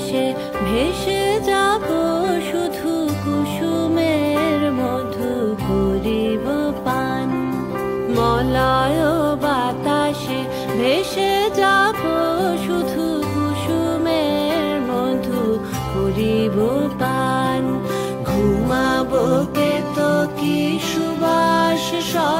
ভেসে ভেসে যাব শুধু কুসুমের মধু করিব পান। মলয় বাতাসে ভেসে যাব শুধু কুসুমের মধু করিব পান। ঘুমাবো কে তো কি সুবাস সব